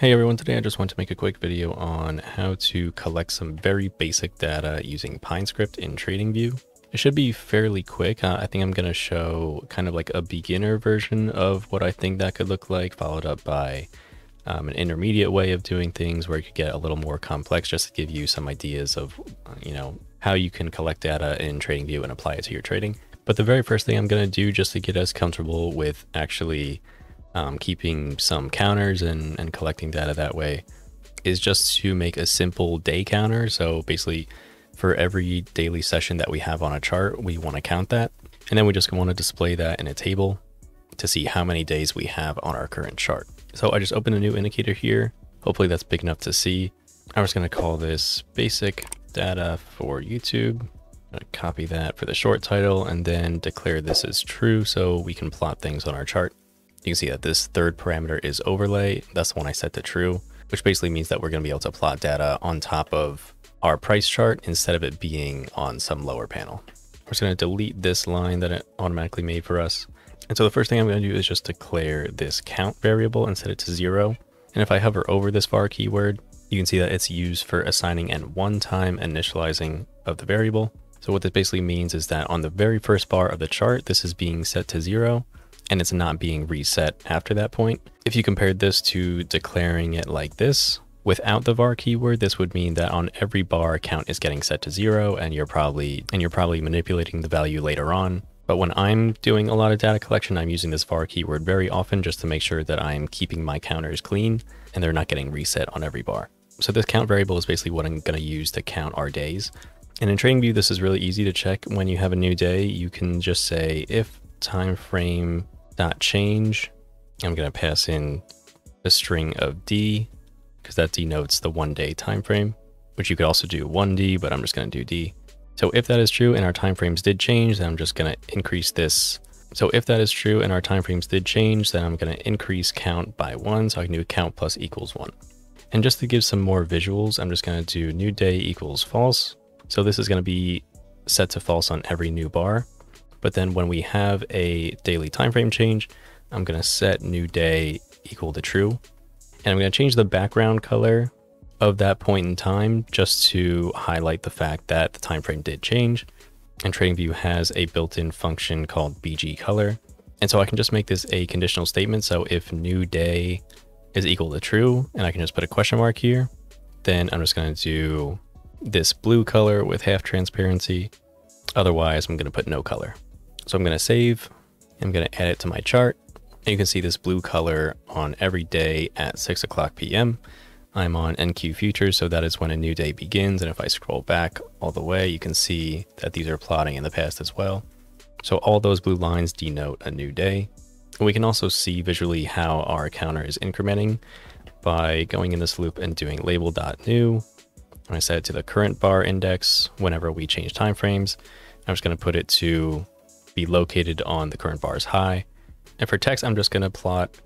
Hey everyone, today I just want to make a quick video on how to collect some very basic data using PineScript in TradingView. It should be fairly quick. Uh, I think I'm going to show kind of like a beginner version of what I think that could look like, followed up by um, an intermediate way of doing things where you could get a little more complex just to give you some ideas of, uh, you know, how you can collect data in TradingView and apply it to your trading. But the very first thing I'm going to do just to get us comfortable with actually um, keeping some counters and, and collecting data that way is just to make a simple day counter. So basically for every daily session that we have on a chart, we want to count that. And then we just want to display that in a table to see how many days we have on our current chart. So I just opened a new indicator here. Hopefully that's big enough to see. I'm just going to call this basic data for YouTube. copy that for the short title and then declare this as true so we can plot things on our chart. You can see that this third parameter is overlay. That's the one I set to true, which basically means that we're going to be able to plot data on top of our price chart instead of it being on some lower panel. We're just going to delete this line that it automatically made for us. And so the first thing I'm going to do is just declare this count variable and set it to zero. And if I hover over this var keyword, you can see that it's used for assigning and one-time initializing of the variable. So what this basically means is that on the very first bar of the chart, this is being set to zero and it's not being reset after that point. If you compared this to declaring it like this, without the var keyword, this would mean that on every bar count is getting set to zero and you're probably and you're probably manipulating the value later on. But when I'm doing a lot of data collection, I'm using this var keyword very often just to make sure that I'm keeping my counters clean and they're not getting reset on every bar. So this count variable is basically what I'm going to use to count our days. And in TradingView, this is really easy to check when you have a new day. You can just say if time frame change. I'm going to pass in a string of D because that denotes the one day time frame, which you could also do 1D, but I'm just going to do D. So if that is true and our time frames did change, then I'm just going to increase this. So if that is true and our time frames did change, then I'm going to increase count by one. So I can do count plus equals one. And just to give some more visuals, I'm just going to do new day equals false. So this is going to be set to false on every new bar. But then when we have a daily time frame change, I'm going to set new day equal to true. And I'm going to change the background color of that point in time just to highlight the fact that the time frame did change. And TradingView has a built-in function called BG color. And so I can just make this a conditional statement. So if new day is equal to true, and I can just put a question mark here, then I'm just going to do this blue color with half transparency. Otherwise, I'm going to put no color. So I'm going to save. I'm going to add it to my chart. And you can see this blue color on every day at 6 o'clock p.m. I'm on NQ Futures, so that is when a new day begins. And if I scroll back all the way, you can see that these are plotting in the past as well. So all those blue lines denote a new day. And we can also see visually how our counter is incrementing by going in this loop and doing label.new. I set it to the current bar index whenever we change timeframes. I'm just going to put it to be located on the current bar's high. And for text, I'm just going to plot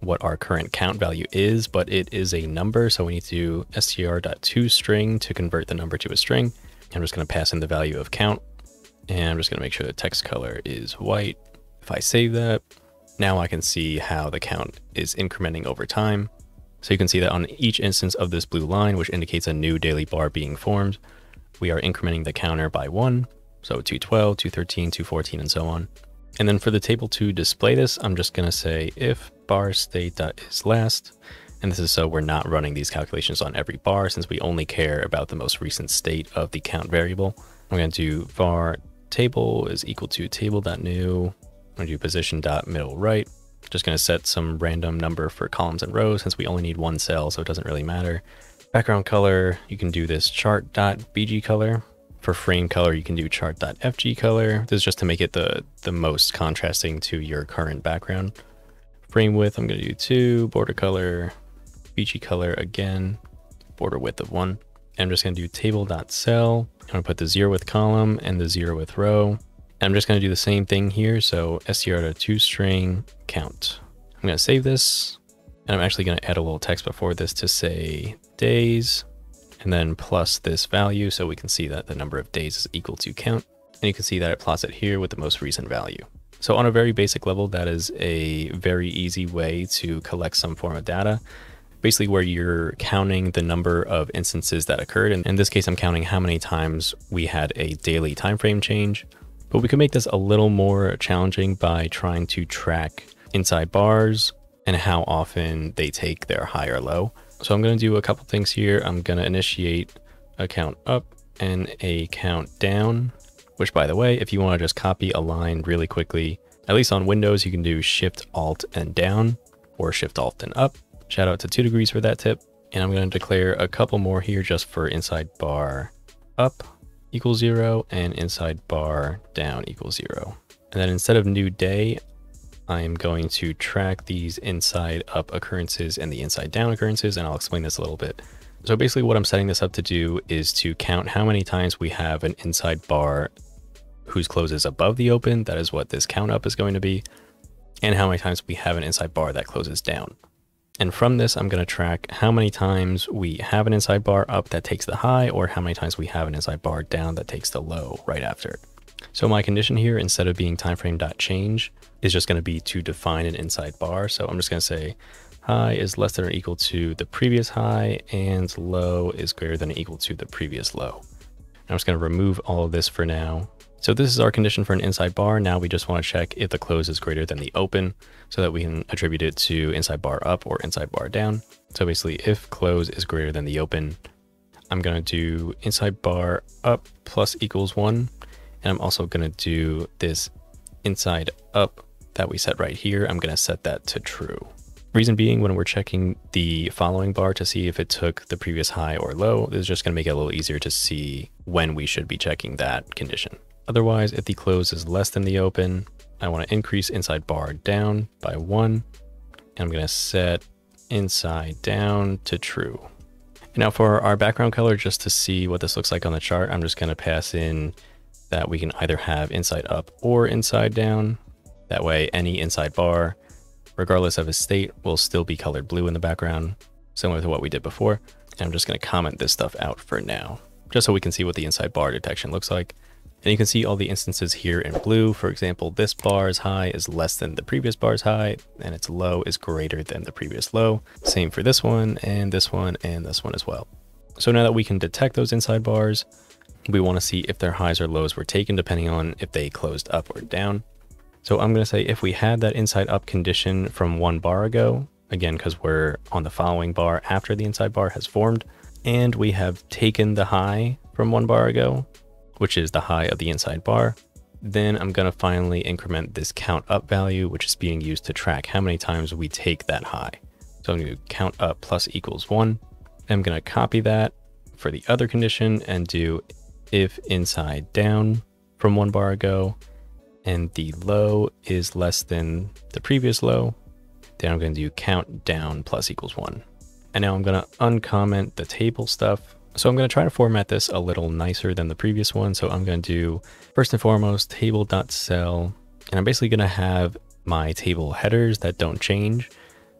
what our current count value is, but it is a number. So we need to do str.toString to convert the number to a string. I'm just going to pass in the value of count. And I'm just going to make sure the text color is white. If I save that, now I can see how the count is incrementing over time. So you can see that on each instance of this blue line, which indicates a new daily bar being formed, we are incrementing the counter by one. So 212, 213, 214, and so on. And then for the table to display this, I'm just going to say if bar state is last. And this is so we're not running these calculations on every bar since we only care about the most recent state of the count variable. I'm going to do var table is equal to table.new. I'm going to do position.middle right. Just going to set some random number for columns and rows since we only need one cell, so it doesn't really matter. Background color, you can do this chart.bg color. For frame color, you can do chart.fg color. This is just to make it the, the most contrasting to your current background. Frame width, I'm to do 2. Border color, BG color again. Border width of 1. And I'm just to do table.cell. I'm to put the 0 width column and the 0 width row. I'm just to do the same thing here. So str.toString count. I'm to save this. And I'm actually to add a little text before this to say days and then plus this value so we can see that the number of days is equal to count. And you can see that it plots it here with the most recent value. So on a very basic level, that is a very easy way to collect some form of data. basically where you're counting the number of instances that occurred. And in this case, I'm counting how many times we had a daily time frame change. But we could make this a little more challenging by trying to track inside bars and how often they take their high or low. So I'm going to do a couple things here. I'm going to initiate a count up and a count down, which by the way, if you want to just copy a line really quickly, at least on Windows, you can do Shift Alt and down or Shift Alt and up. Shout out to 2 degrees for that tip. And I'm going to declare a couple more here just for inside bar up equals zero and inside bar down equals zero. And then instead of new day, I'm going to track these inside up occurrences and the inside down occurrences, and I'll explain this a little bit. So basically what I'm setting this up to do is to count how many times we have an inside bar whose close is above the open, that is what this count up is going to be, and how many times we have an inside bar that closes down. And from this, I'm going to track how many times we have an inside bar up that takes the high, or how many times we have an inside bar down that takes the low right after. So my condition here, instead of being timeframe.change, is just going to be to define an inside bar. So I'm just going to say high is less than or equal to the previous high and low is greater than or equal to the previous low. I'm just going to remove all of this for now. So this is our condition for an inside bar. Now we just want to check if the close is greater than the open so that we can attribute it to inside bar up or inside bar down. So basically if close is greater than the open, I'm going to do inside bar up plus equals one. And I'm also going to do this inside up that we set right here. I'm going to set that to true. Reason being, when we're checking the following bar to see if it took the previous high or low, this is just going to make it a little easier to see when we should be checking that condition. Otherwise, if the close is less than the open, I want to increase inside bar down by one. And I'm going to set inside down to true. Now for our background color, just to see what this looks like on the chart, I'm just going to pass in that we can either have inside up or inside down. That way, any inside bar regardless of his state, will still be colored blue in the background, similar to what we did before. And I'm just going to comment this stuff out for now, just so we can see what the inside bar detection looks like. And you can see all the instances here in blue. For example, this bar's high is less than the previous bar's high, and its low is greater than the previous low. Same for this one, and this one, and this one as well. So now that we can detect those inside bars, we want to see if their highs or lows were taken depending on if they closed up or down. So I'm going to say if we had that inside up condition from one bar ago, again, because we're on the following bar after the inside bar has formed, and we have taken the high from one bar ago, which is the high of the inside bar, then I'm going to finally increment this count up value, which is being used to track how many times we take that high. So I'm going to count up plus equals one. I'm going to copy that for the other condition and do if inside down from one bar ago and the low is less than the previous low, then I'm going to do count down plus equals one. And now I'm going to uncomment the table stuff. So I'm going to try to format this a little nicer than the previous one. So I'm going to do first and foremost table.cell, and I'm basically going to have my table headers that don't change.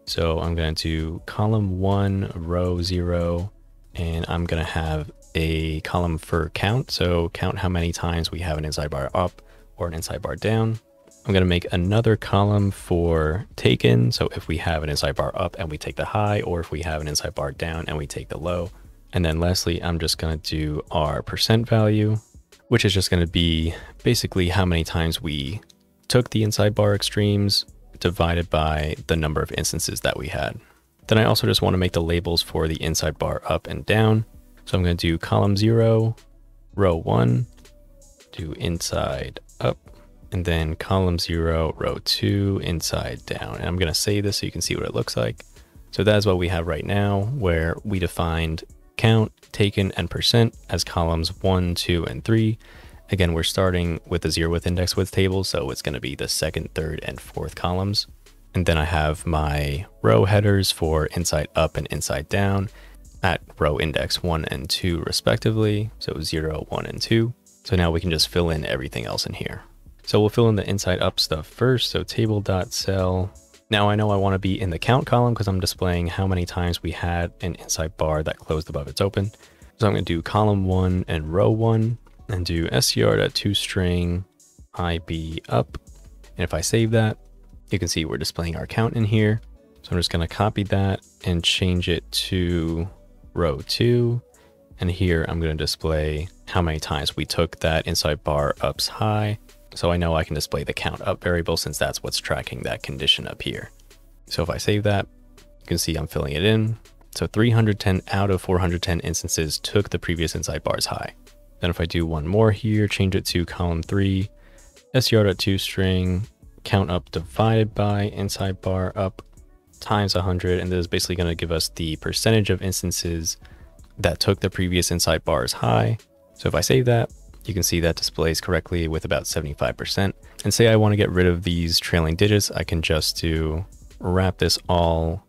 So I'm going to do column one, row zero, and I'm going to have a column for count. So count how many times we have an inside bar up or an inside bar down. I'm going to make another column for taken. So if we have an inside bar up and we take the high, or if we have an inside bar down and we take the low. And then lastly, I'm just going to do our percent value, which is just going to be basically how many times we took the inside bar extremes divided by the number of instances that we had. Then I also just want to make the labels for the inside bar up and down. So I'm going to do column zero, row one, do inside up, and then column zero, row two, inside down. And I'm going to save this so you can see what it looks like. So that's what we have right now, where we defined count, taken, and percent as columns one, two, and three. Again, we're starting with the zeroth index width table, so it's going to be the second, third, and fourth columns. And then I have my row headers for inside up and inside down at row index one and two respectively. So zero, one, and two. So now we can just fill in everything else in here. So we'll fill in the inside up stuff first. So table.cell. Now I know I want to be in the count column because I'm displaying how many times we had an inside bar that closed above its open. So I'm going to do column one and row one and do str.toString IB up. And if I save that, you can see we're displaying our count in here. So I'm just going to copy that and change it to row two. And here I'm going to display how many times we took that inside bar ups high. So I know I can display the count up variable since that's what's tracking that condition up here. So if I save that, you can see I'm filling it in. So 310 out of 410 instances took the previous inside bars high. Then if I do one more here, change it to column three, str.to string, count up divided by inside bar up times 100. And this is basically going to give us the percentage of instances that took the previous inside bars high. So if I save that, you can see that displays correctly with about 75%. And say I want to get rid of these trailing digits, I can just do wrap this all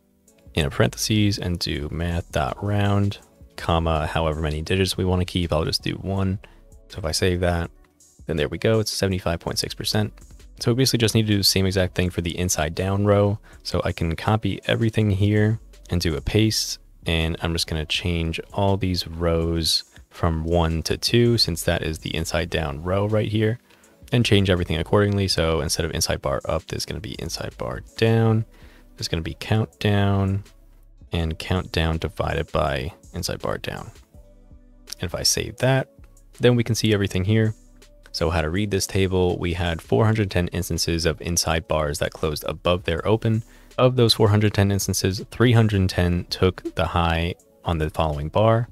in a parentheses and do math.round, comma, however many digits we want to keep. I'll just do one. So if I save that, then there we go. It's 75.6%. So we basically just need to do the same exact thing for the inside down row. So I can copy everything here and do a paste. And I'm just going to change all these rows from one to two, since that is the inside down row right here and change everything accordingly. So instead of inside bar up, there's going to be inside bar down. There's going to be countdown and countdown divided by inside bar down. And if I save that, then we can see everything here. So how to read this table, we had 410 instances of inside bars that closed above their open. Of those 410 instances, 310 took the high on the following bar,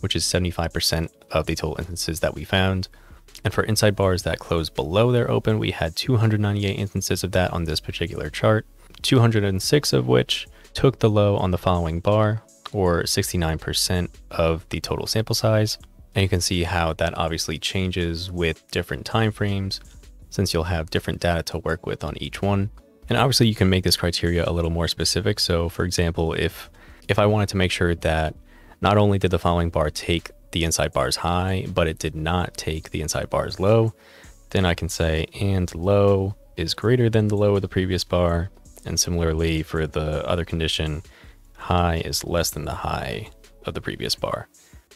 which is 75% of the total instances that we found. And for inside bars that closed below their open, we had 298 instances of that on this particular chart, 206 of which took the low on the following bar, or 69% of the total sample size. And you can see how that obviously changes with different time frames since you'll have different data to work with on each one. And obviously you can make this criteria a little more specific. So for example, if if I wanted to make sure that not only did the following bar take the inside bars high, but it did not take the inside bars low, then I can say and low is greater than the low of the previous bar. And similarly for the other condition, high is less than the high of the previous bar.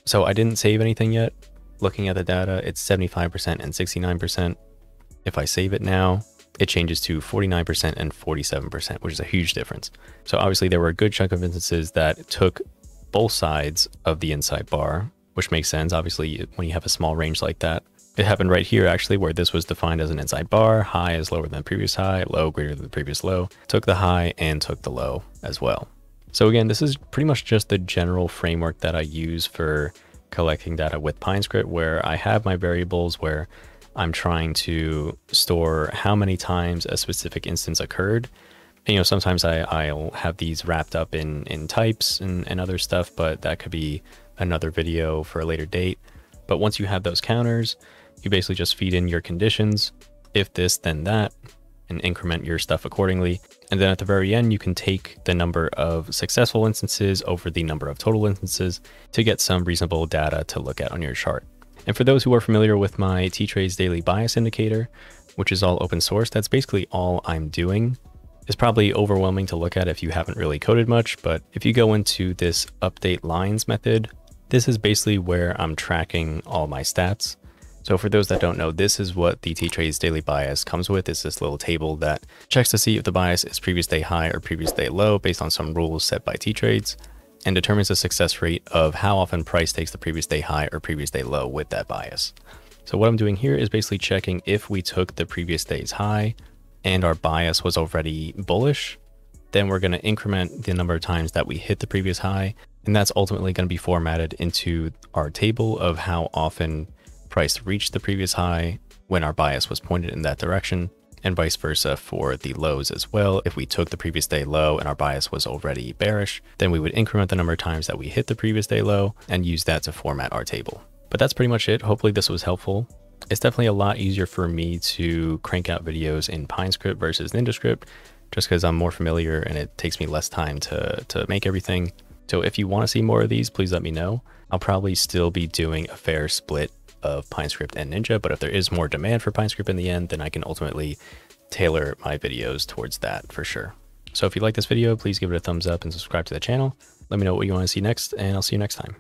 So I didn't save anything yet. Looking at the data, it's 75% and 69%. If I save it now, it changes to 49% and 47%, which is a huge difference. So obviously there were a good chunk of instances that took both sides of the inside bar, which makes sense. Obviously, when you have a small range like that, it happened right here actually, where this was defined as an inside bar. High is lower than the previous high, low greater than the previous low. Took the high and took the low as well. So again, this is pretty much just the general framework that I use for collecting data with PineScript, where I have my variables where I'm trying to store how many times a specific instance occurred. And, you know, sometimes I, I'll have these wrapped up in, in types and, and other stuff, but that could be another video for a later date. But once you have those counters, you basically just feed in your conditions. If this, then that, and increment your stuff accordingly. And then at the very end, you can take the number of successful instances over the number of total instances to get some reasonable data to look at on your chart. And for those who are familiar with my T-Trades daily bias indicator, which is all open source, that's basically all I'm doing. It's probably overwhelming to look at if you haven't really coded much, but if you go into this update lines method, this is basically where I'm tracking all my stats. So for those that don't know, this is what the T-Trades daily bias comes with. It's this little table that checks to see if the bias is previous day high or previous day low based on some rules set by T-Trades and determines the success rate of how often price takes the previous day high or previous day low with that bias. So what I'm doing here is basically checking if we took the previous day's high and our bias was already bullish, then we're going to increment the number of times that we hit the previous high. And that's ultimately going to be formatted into our table of how often price reached the previous high when our bias was pointed in that direction, and vice versa for the lows as well. If we took the previous day low and our bias was already bearish, then we would increment the number of times that we hit the previous day low and use that to format our table. But that's pretty much it. Hopefully this was helpful. It's definitely a lot easier for me to crank out videos in PineScript versus NinjaScript just because I'm more familiar and it takes me less time to, to make everything. So if you want to see more of these, please let me know. I'll probably still be doing a fair split of PineScript and Ninja, but if there is more demand for PineScript in the end, then I can ultimately tailor my videos towards that for sure. So if you like this video, please give it a thumbs up and subscribe to the channel. Let me know what you want to see next, and I'll see you next time.